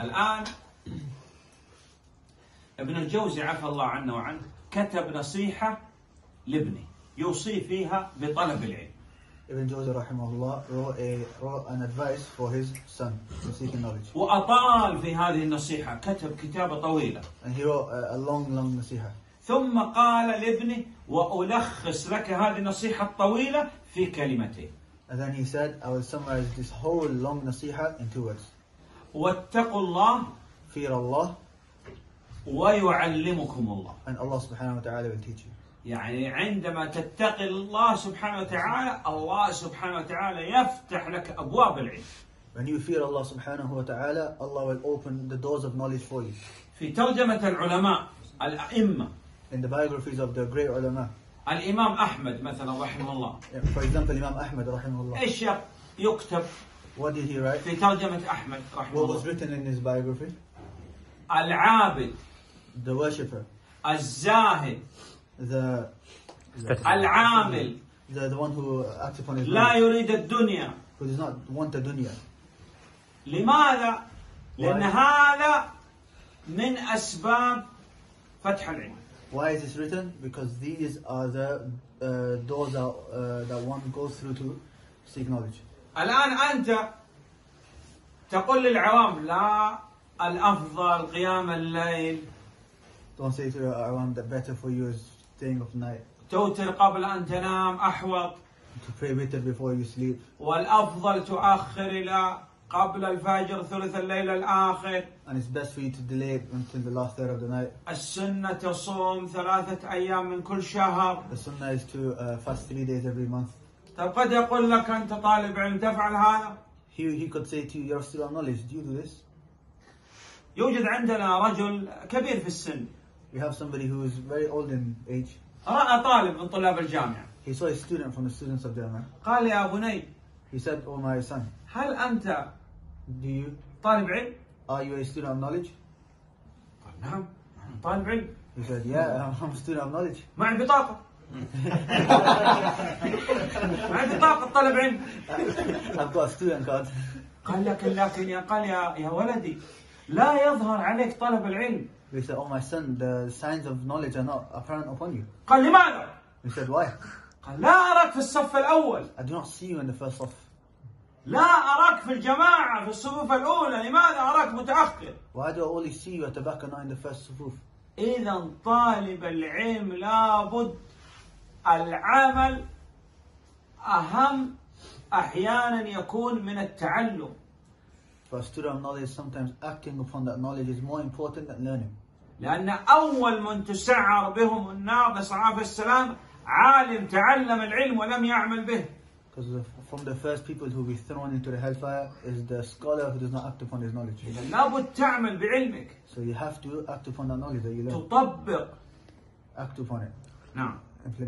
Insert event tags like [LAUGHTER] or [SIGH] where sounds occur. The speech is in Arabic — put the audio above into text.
الآن ابن الجوزي عفى الله عنه وعنه كتب نصيحة لابنه يوصي فيها بطلب العلم. ابن جوزي رحمه الله wrote, wrote an advice for his son to seek knowledge. وأطال في هذه النصيحة كتب كتابة طويلة. And he wrote a long long نصيحة. ثم قال لابنه وألخص لك هذه النصيحة الطويلة في كلمتين. And then he said I will summarize this whole long نصيحة in two words. واتقوا الله Fear Allah ويعلمكم الله and Allah subhanahu wa ta'ala will teach you. يعني عندما تتقي الله سبحانه وتعالى الله سبحانه وتعالى يفتح لك أبواب العلم When you fear Allah subhanahu wa ta'ala, Allah will open the doors of knowledge for you. في ترجمة العلماء الأئمة In the biographies of the great ulama, الإمام أحمد مثلا رحمه الله for example, Imam Ahmad rahimahullah, إيش يكتب what did he write? في ترجمة أحمد رحمه What was الله written in his biography? العابد The worshipper, الزاهد the, العامل the, the one who acts upon his لا knowledge, يريد الدنيا who does not want the dunya. لماذا؟ لأن Why? هذا من أسباب فتح العلم Why is this written? Because these are the uh, doors that, uh, that one goes through to seek knowledge. الآن أنت تقول للعوام لا الأفضل قيام الليل Don't say to everyone that better for you is staying up night, توتر قبل أن تنام أحوط to pray better before you sleep, والأفضل تؤخر إلى قبل الفجر ثلث الليل الآخر and it's best for you to delay until the last third of the night. السنة تصوم ثلاثة أيام من كل شهر The sunnah is to uh, fast three days every month. طب قد يقول لك أنت طالب علم تفعل هذا He, he could say to you, you're still knowledge, do you do this? يوجد عندنا رجل كبير في السن We have somebody who is very old in age. رأى طالب من طلاب الجامعة He saw a student from the students of Jannah. قال يا بني He said, Oh my son, هل أنت do you, طالب علم؟ are you a student of knowledge? قال نعم طالب علم He said, yeah, I'm a student of knowledge. معي بطاقة [LAUGHS] عندي طاقة طلب عندي قال لك اللاتيني قال يا يا ولدي لا يظهر عليك طلب العلم He said, oh my son, the signs of knowledge are not apparent upon you. قال لماذا؟ He said, why? قال لا أراك في الصف الأول. I do not see you in the first صف. لا أراك في الجماعة في الصفوف الأولى، لماذا أراك متأخر؟ Why do I only see you at the back and not in the first صفوف؟ إذا طالب العلم لابد العمل أهم أحيانا يكون من التعلم For a student of knowledge, sometimes acting upon that knowledge is more important than learning. لأن أول من تسعر بهم النار بصلاة السلام عالم تعلم العلم ولم يعمل به Because the- from the first people who will be thrown into the hellfire is the scholar who does not act upon his knowledge. لابد تعمل بعلمك So you have to act upon that knowledge that you learn. تطبق Act upon it. نعم Implement.